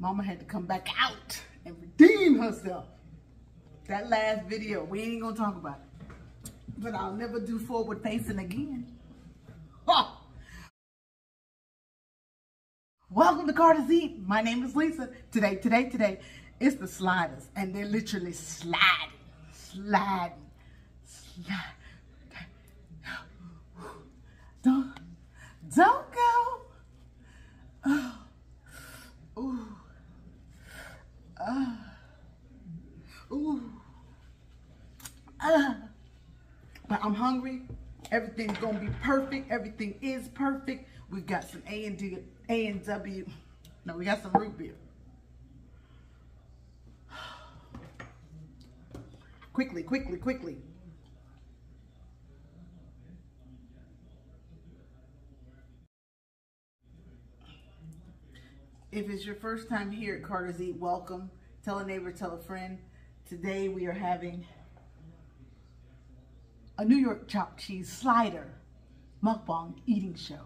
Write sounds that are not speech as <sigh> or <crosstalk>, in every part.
Mama had to come back out and redeem herself. That last video, we ain't gonna talk about it. But I'll never do forward facing again. Ha! Welcome to Carter's Eat. My name is Lisa. Today, today, today, it's the sliders. And they're literally sliding, sliding, sliding. Don't, don't go. Oh. Ooh. Uh. Ooh. Uh. But I'm hungry. Everything's gonna be perfect. Everything is perfect. We've got some A and D, A and W. No, we got some root beer. <sighs> quickly, quickly, quickly. If it's your first time here at Carter's Eat, welcome. Tell a neighbor, tell a friend. Today we are having a New York chopped cheese slider mukbang eating show.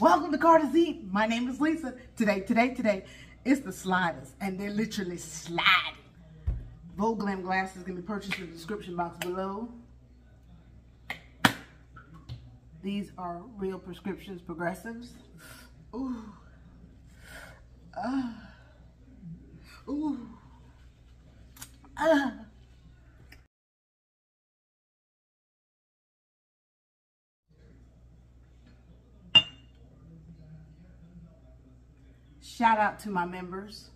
Welcome to Carter's Eat. My name is Lisa. Today, today, today, it's the sliders, and they're literally sliding. Vooglam glasses can be purchased in the description box below. These are real prescriptions, progressives. Ooh. Uh. Ooh. Uh. Shout out to my members.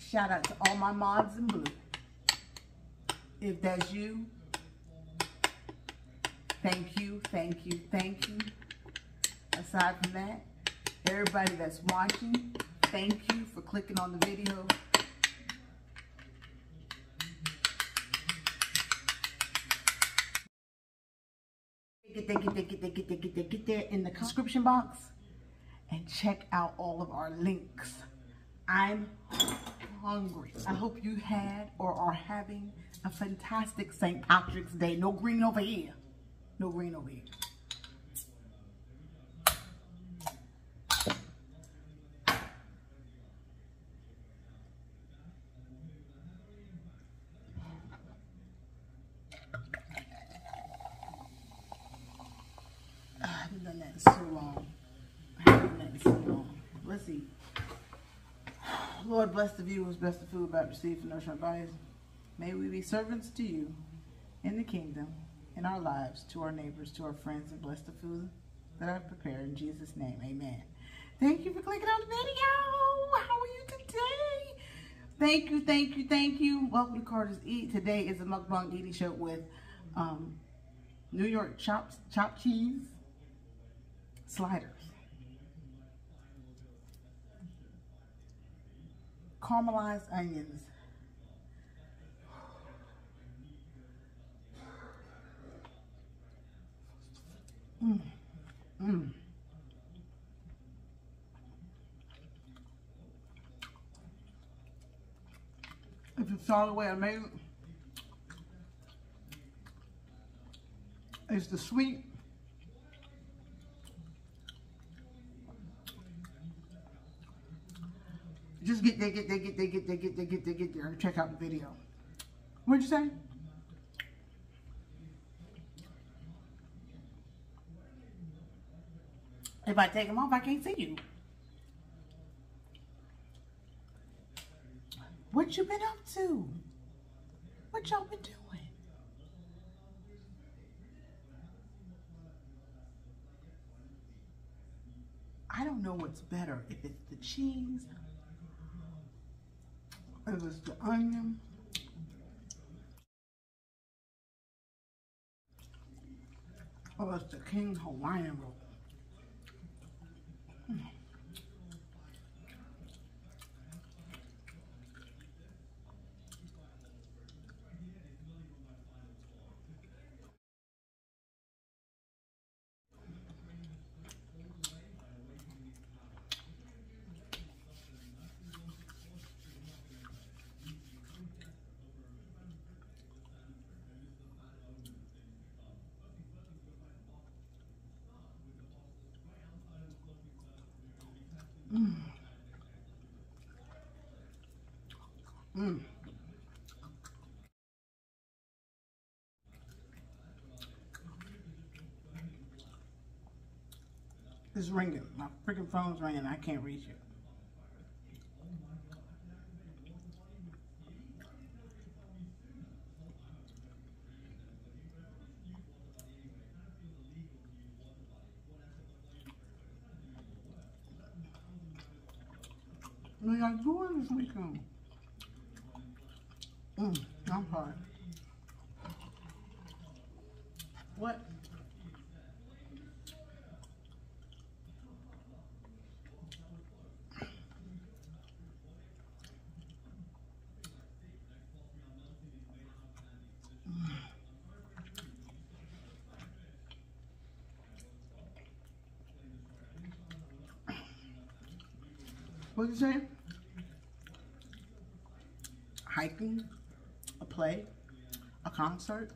Shout out to all my mods in blue. If that's you, thank you, thank you, thank you. Aside from that, everybody that's watching, thank you for clicking on the video. There, get there, get there, get there, get there, get there in the description box and check out all of our links. I'm hungry. I hope you had or are having a fantastic St. Patrick's Day. No green over here. No green over here. I haven't done that in so long. Let's see. Lord, bless the viewers, bless the food about received from nourishment bodies. May we be servants to you in the kingdom, in our lives, to our neighbors, to our friends, and bless the food that I've prepared. In Jesus' name, amen. Thank you for clicking on the video. How are you today? Thank you, thank you, thank you. Welcome to Carter's Eat. Today is a mukbang eating show with um, New York chopped, chopped cheese sliders. Caramelized onions. Mmm. Mmm. If you saw the way I made it, it's the sweet Just get there, get there, get there, get there, get there, get there, get there. Check out the video. What'd you say? If I take them off, I can't see you. What you been up to? What y'all been doing? I don't know what's better, if it's the cheese it was the onion. Oh, it's the King Hawaiian roll. Mm. Mm. Mm. It's ringing. My freaking phone's ringing. I can't reach it. Y'all doing this weekend? Mm, I'm hard. What? What did you say? Hiking, a play, a concert.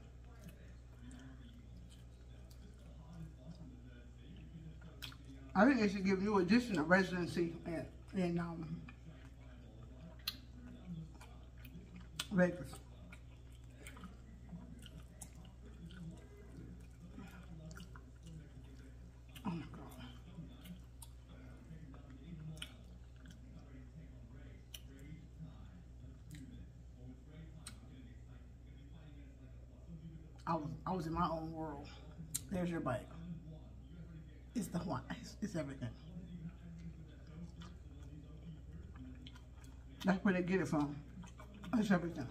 I think they should give New Edition a residency in, in um, Vegas. Oh my God. I was I was in my own world. There's your bike. It's the one. <laughs> It's, it's everything. That's where they get it from. It's everything.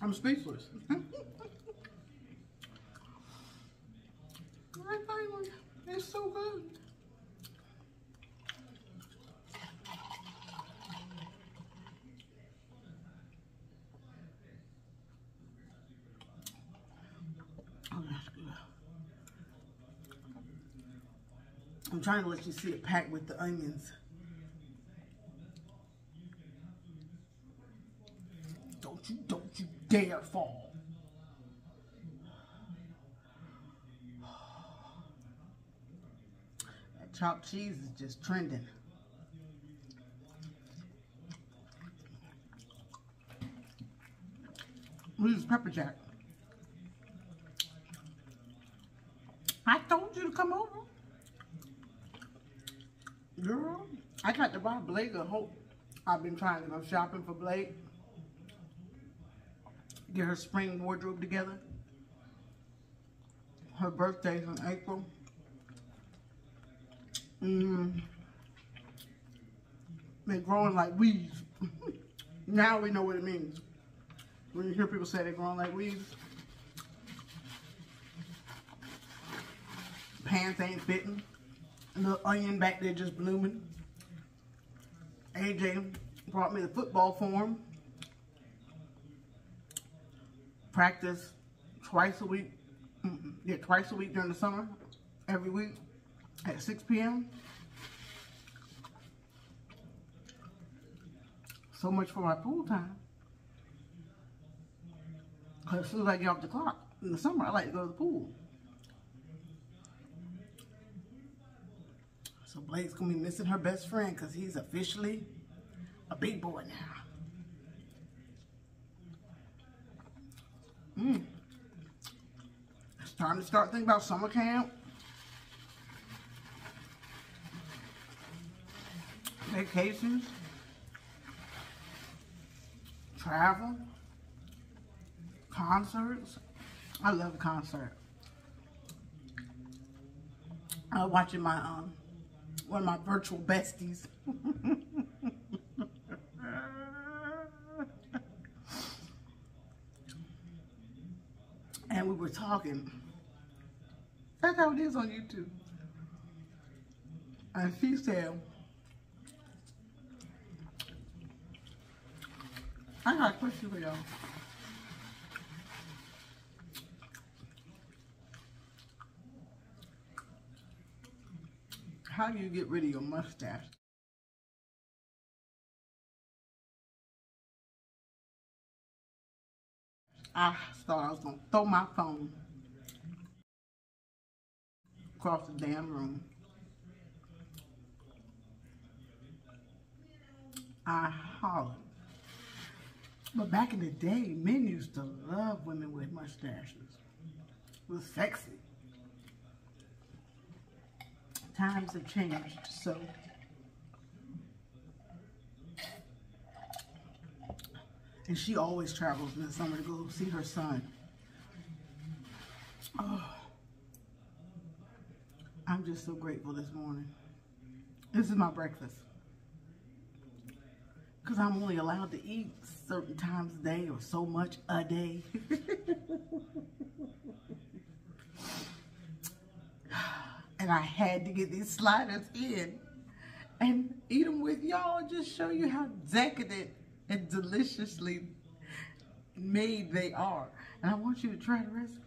I'm speechless. It's so good. Oh, that's good. I'm trying to let you see it packed with the onions. Don't you, don't you dare fall. That chopped cheese is just trending. We pepper jack. I told you to come over. Girl, I got to buy Blake a whole. I've been trying to go shopping for Blake get her spring wardrobe together. Her birthday's in April. Mm. They're growing like weeds. <laughs> now we know what it means. When you hear people say they're growing like weeds. Pants ain't fitting. The onion back there just blooming. AJ brought me the football form practice twice a week. Yeah, twice a week during the summer, every week at 6 p.m. So much for my pool time. Because as soon as I get off the clock in the summer, I like to go to the pool. So Blake's going to be missing her best friend because he's officially a big boy now. Mm. It's time to start thinking about summer camp. Vacations. Travel. Concerts. I love concert. I was watching my um one of my virtual besties. <laughs> and we were talking. That's how it is on YouTube. And she said, I got a question for y'all. How do you get rid of your mustache? I thought I was going to throw my phone across the damn room. I hollered. But back in the day, men used to love women with mustaches. It was sexy. Times have changed, so and she always travels in the summer to go see her son. Oh, I'm just so grateful this morning. This is my breakfast. Because I'm only allowed to eat certain times a day or so much a day. <laughs> and I had to get these sliders in and eat them with y'all. Just show you how decadent and deliciously made they are. And I want you to try the recipe.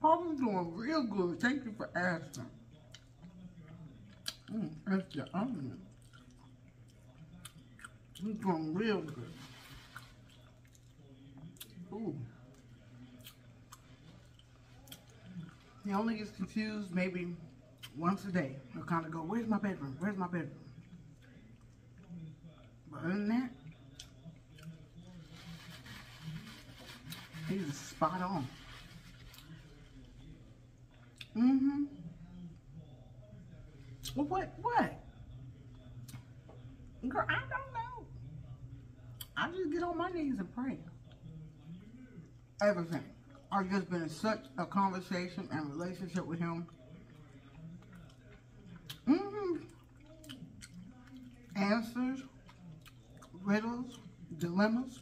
Papa's doing real good. Thank you for asking. Mm, that's the onion. He's doing real good. Ooh. He only gets confused maybe once a day. He'll kind of go, where's my bedroom? Where's my bedroom? But other than that, he's spot on. Mm-hmm. Well, what? What? Girl, I don't know. I just get on my knees and pray. Everything. I've just been in such a conversation and relationship with him Mm-hmm. Answers, riddles, dilemmas.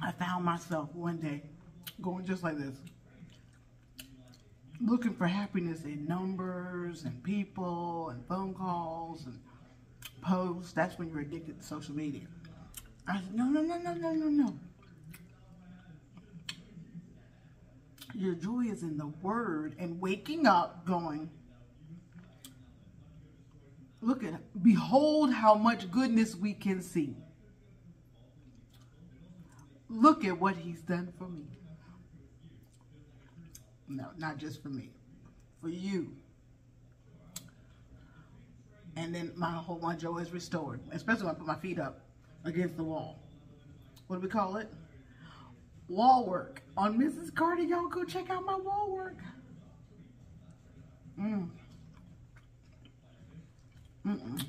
I found myself one day going just like this, looking for happiness in numbers and people and phone calls and posts. That's when you're addicted to social media. I said, no, no, no, no, no, no, no. Your joy is in the word and waking up going, look at, behold how much goodness we can see. Look at what he's done for me. No, not just for me, for you. And then my whole my joy is restored, especially when I put my feet up against the wall. What do we call it? wall work on Mrs. Carter. Y'all go check out my wall work. Mm. Mm-mm.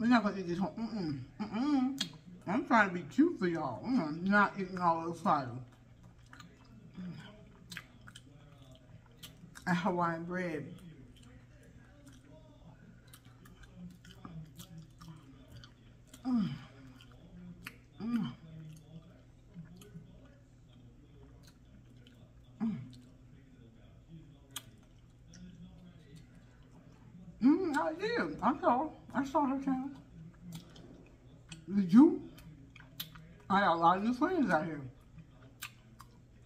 We're not gonna eat this whole, mm-mm, mm-mm. I'm trying to be cute for y'all. Mm, not eating all those fire. A Hawaiian bread. Mm. Mm. I did. I saw. I saw her channel. Did you? I got a lot of new friends out here.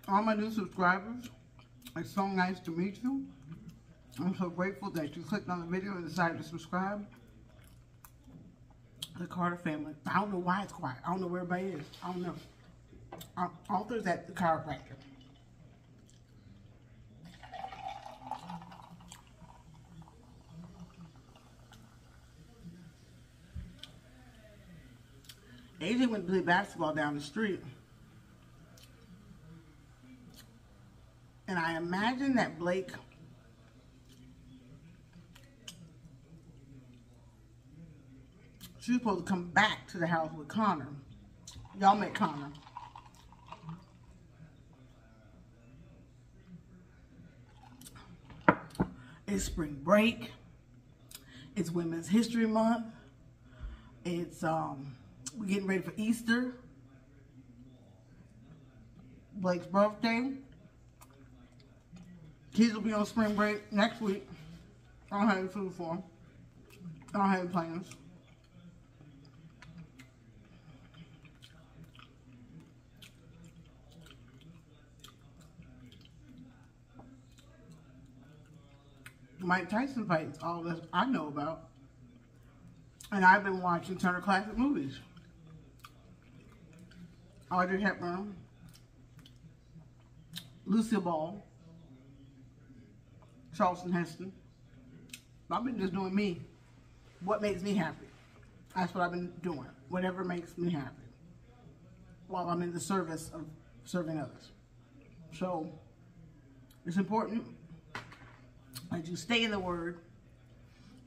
All my new subscribers. It's so nice to meet you. I'm so grateful that you clicked on the video and decided to subscribe. The Carter family. I don't know why it's quiet. I don't know where everybody is. I don't know. Arthur's at the chiropractor. AJ went to play basketball down the street. And I imagine that Blake she was supposed to come back to the house with Connor. Y'all met Connor. It's spring break. It's Women's History Month. It's um we're getting ready for Easter. Blake's birthday. Kids will be on spring break next week. I don't have any food for them. I don't have any plans. Mike Tyson fights, all this I know about. And I've been watching Turner Classic Movies. Audrey Hepburn, Lucille Ball, Charlton Heston. I've been just doing me. What makes me happy? That's what I've been doing. Whatever makes me happy. While I'm in the service of serving others. So, it's important that you stay in the Word,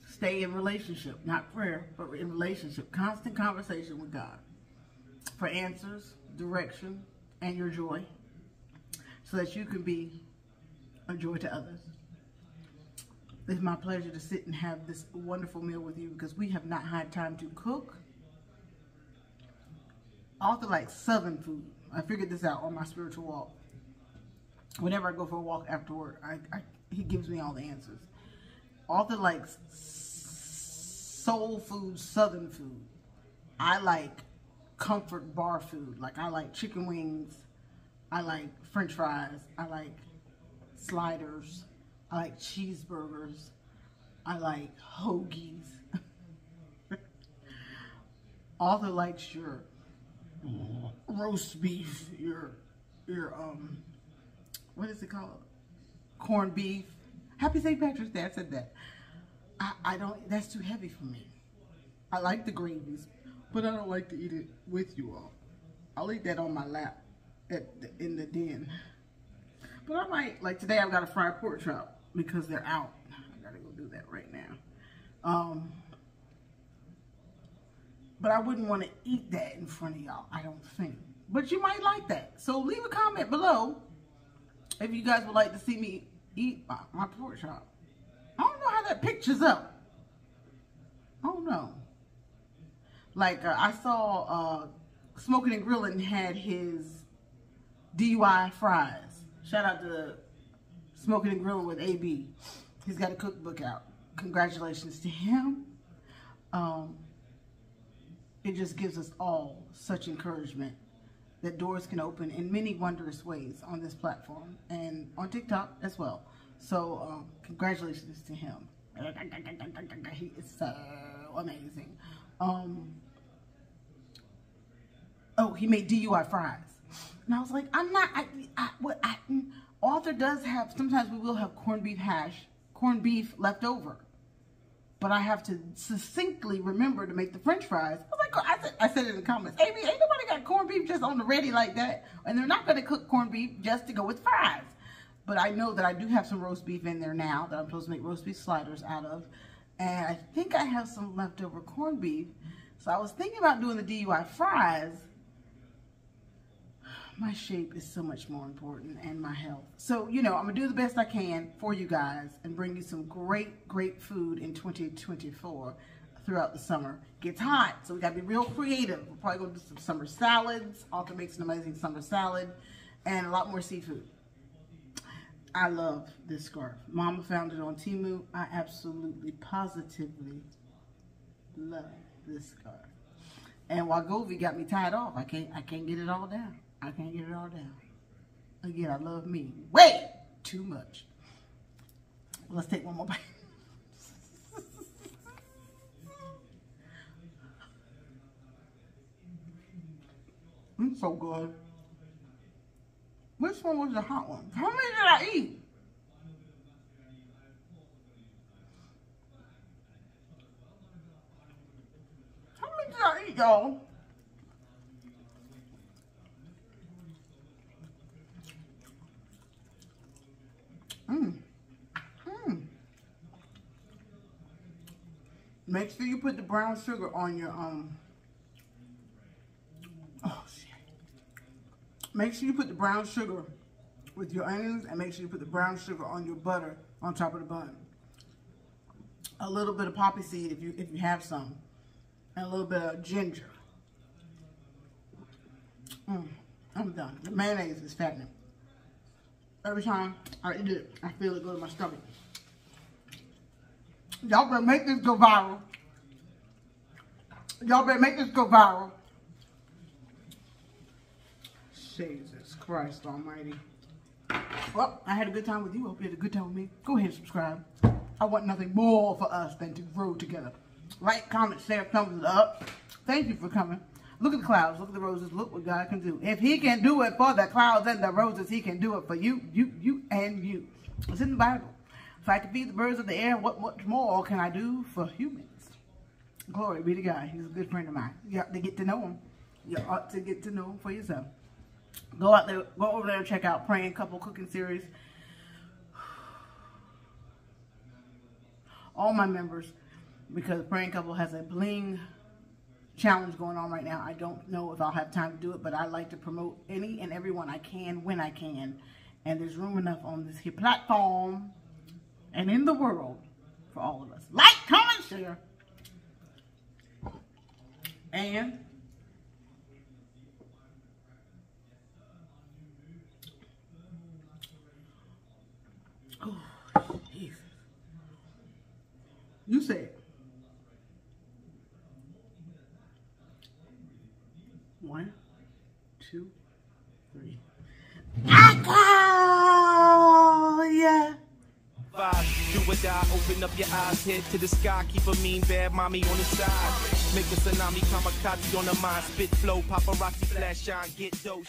stay in relationship, not prayer, but in relationship, constant conversation with God for answers, direction, and your joy so that you can be a joy to others. It's my pleasure to sit and have this wonderful meal with you because we have not had time to cook. Also like Southern food. I figured this out on my spiritual walk. Whenever I go for a walk after work, I, I he gives me all the answers. Arthur likes soul food, southern food. I like comfort bar food. Like I like chicken wings. I like french fries. I like sliders. I like cheeseburgers. I like hoagies. <laughs> Arthur likes your roast beef, your your um what is it called? corned beef. Happy St. Patrick's Day. I said that. I, I don't, that's too heavy for me. I like the gravies, but I don't like to eat it with you all. I'll eat that on my lap at the, in the den. But I might, like today I've got a fried pork chop because they're out. I gotta go do that right now. Um, but I wouldn't want to eat that in front of y'all, I don't think. But you might like that. So leave a comment below if you guys would like to see me eat my, my pork chop. I don't know how that pictures up. I don't know. Like uh, I saw uh, Smoking and Grilling had his DUI fries. Shout out to Smoking and Grilling with AB. He's got a cookbook out. Congratulations to him. Um, it just gives us all such encouragement that doors can open in many wondrous ways on this platform and on TikTok as well. So um, congratulations to him. <laughs> He is so amazing. Um, oh, he made DUI fries. And I was like, I'm not, I, I, what, I, Arthur does have, sometimes we will have corned beef hash, corned beef left over but I have to succinctly remember to make the french fries. I was like, I said, I said in the comments, Amy, ain't nobody got corned beef just on the ready like that. And they're not going to cook corned beef just to go with fries. But I know that I do have some roast beef in there now that I'm supposed to make roast beef sliders out of. And I think I have some leftover corned beef. So I was thinking about doing the DUI fries, my shape is so much more important and my health. So, you know, I'm going to do the best I can for you guys and bring you some great, great food in 2024 throughout the summer. Gets hot, so we got to be real creative. We're probably going to do some summer salads. Arthur makes an amazing summer salad and a lot more seafood. I love this scarf. Mama found it on Temu. I absolutely, positively love this scarf. And Wegovy got me tied off. I can't, I can't get it all down. I can't get it all down. Again, I love me way too much. Let's take one more bite. <laughs> it's so good. Which one was the hot one? How many did I eat? How many did I eat, y'all? Mmm. Mmm. Make sure you put the brown sugar on your, um, oh shit. Make sure you put the brown sugar with your onions and make sure you put the brown sugar on your butter on top of the bun. A little bit of poppy seed if you if you have some. And a little bit of ginger. Mm, I'm done. The mayonnaise is fattening. Every time I eat it, I feel it go to my stomach. Y'all better make this go viral. Y'all better make this go viral. Jesus Christ almighty. Well, I had a good time with you. Hope you had a good time with me. Go ahead and subscribe. I want nothing more for us than to grow together. Like, comment, share, thumbs up. Thank you for coming. Look at the clouds. Look at the roses. Look what God can do. If he can do it for the clouds and the roses, he can do it for you, you, you, and you. It's in the Bible. If I can feed the birds of the air, what much more can I do for humans? Glory be to God. He's a good friend of mine. You ought to get to know him. You ought to get to know him for yourself. Go out there, go over there and check out Praying Couple Cooking Series. All my members, because Praying Couple has a bling challenge going on right now. I don't know if I'll have time to do it, but I like to promote any and everyone I can when I can. And there's room enough on this here platform and in the world for all of us. Like, comment, share. And oh. You said Call ya. Five, do or die, open up your eyes, head to the sky, keep a mean bad mommy on the side. Make a tsunami, kamikaze on the mind, spit flow, paparazzi, flash shine, get dough,